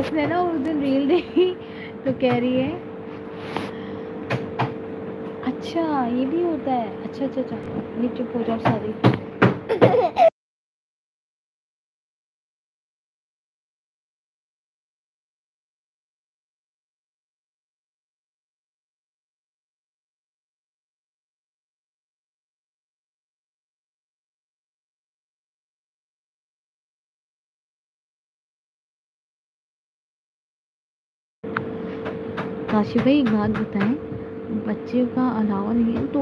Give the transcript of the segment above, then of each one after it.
उसने ना, उस दिन रील देखी तो कह रही है। अच्छा ये भी होता है। अच्छा अच्छा अच्छा नीचे पूजा सारी काशी भाई, एक बात बताएँ, बच्चे का अलावा नहीं है तो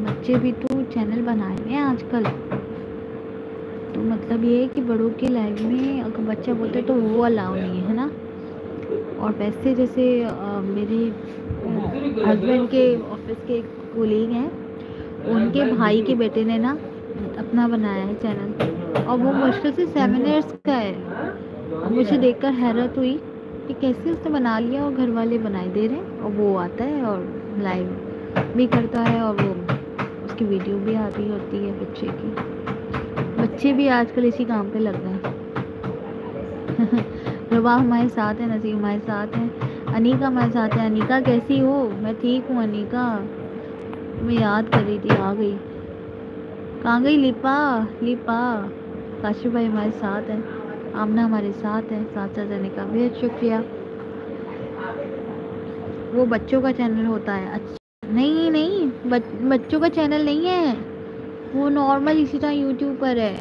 बच्चे भी तो चैनल बनाए हैं आजकल। तो मतलब ये है कि बड़ों के लाइफ में अगर बच्चा बोलते तो वो अलाव नहीं है ना? और वैसे जैसे मेरे हस्बैंड के ऑफ़िस के एक कोलीग हैं, उनके भाई के बेटे ने ना अपना बनाया है चैनल और वो मुश्किल से सेवन ईयर्स का है। मुझे देखकर हैरत हुई कि कैसे उसने बना लिया और घर वाले बनाए दे रहे हैं? और वो आता है और लाइव भी करता है और वो उसकी वीडियो भी आती होती है बच्चे की। बच्चे भी आजकल इसी काम पे लग गए हैं। रवा हमारे साथ है, नसीम हमारे साथ है, अनिका हमारे साथ है। अनिका कैसी हो? मैं ठीक हूँ, अनिका। मैं याद कर रही थी, आ गई। कहाँ गई? लिपा लिपा। काशी भाई हमारे साथ है। आमना हमारे साथ है साथ साथ रहने का। बेहद शुक्रिया। वो बच्चों का चैनल होता है। अच्छा नहीं नहीं बच, बच्चों का चैनल नहीं है। वो नॉर्मल इसी तरह यूट्यूब पर है।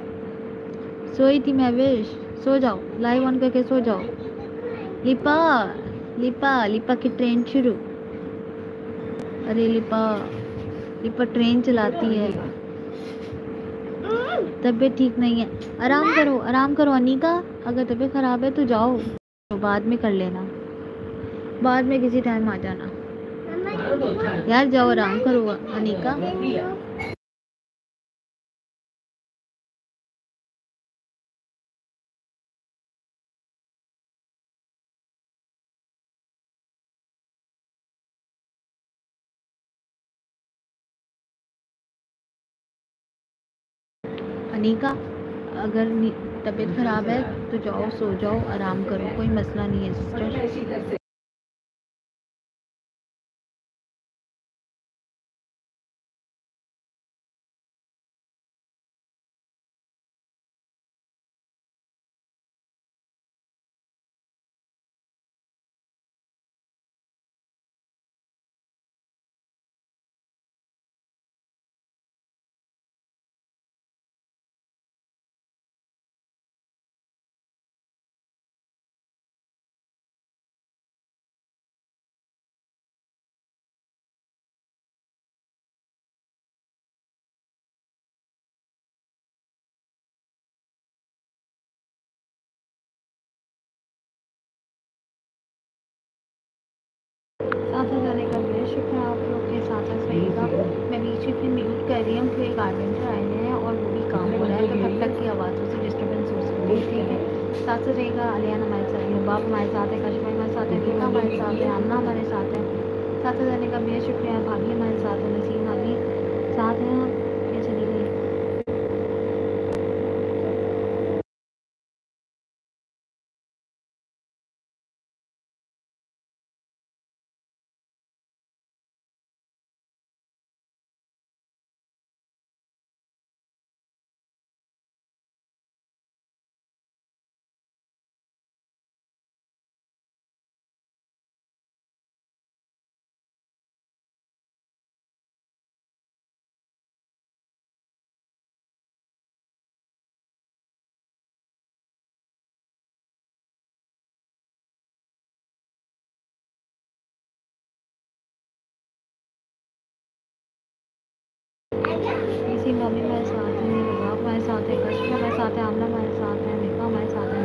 सोई थी मैं विश सो जाओ। लाइव ऑन करके सो जाओ। लिपा लिपा लिपा की ट्रेन शुरू। अरे लिपा लिपा ट्रेन चलाती है। तबीयत ठीक नहीं है। आराम करो आराम करो अनिका अगर तबीयत ख़राब है तो जाओ। तो बाद में कर लेना। बाद में किसी टाइम आ जाना। यार जाओ आराम करो अनिका अनिका अगर तबीयत ख़राब है तो जाओ, सो जाओ, आराम करो, कोई मसला नहीं है सिस्टर बीच में म्यूट कर रही हूँ फिर गार्मेंटर आए हैं और वो भी काम हो रहा है तो तब तक की आवाज़ों से डिस्टर्बेंस हो सकती है। ठीक है। साथ रहेगा अलियान हमारे साथ है बाप हमारे साथ है कश्मीर हमारे साथ है रीका हमारे साथ है आमना हमारे साथ है। साथ रहने का बेहद शुक्रिया, भाभी हमारे साथ है, नसीम भाभी साथ हैं। इसी मम्मी मेरे साथ है मेरे बाप मेरे साथ है कश्मीर मेरे साथ है आमला मेरे साथ है मेका मेरे साथ है